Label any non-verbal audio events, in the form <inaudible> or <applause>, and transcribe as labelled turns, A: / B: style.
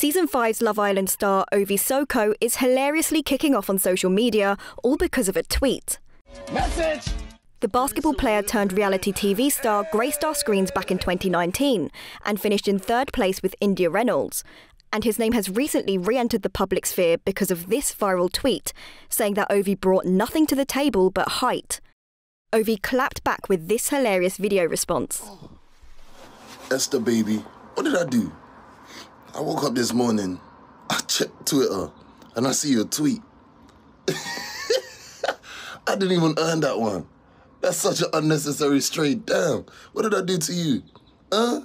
A: Season 5's Love Island star Ovie Soko is hilariously kicking off on social media, all because of a tweet.
B: Message!
A: The basketball player turned reality TV star graced our screens back in 2019 and finished in third place with India Reynolds. And his name has recently re entered the public sphere because of this viral tweet, saying that Ovie brought nothing to the table but height. Ovie clapped back with this hilarious video response.
C: Esther, baby, what did I do? I woke up this morning, I checked Twitter, and I see your tweet. <laughs> I didn't even earn that one. That's such an unnecessary stray. Damn, what did I do to you? Huh?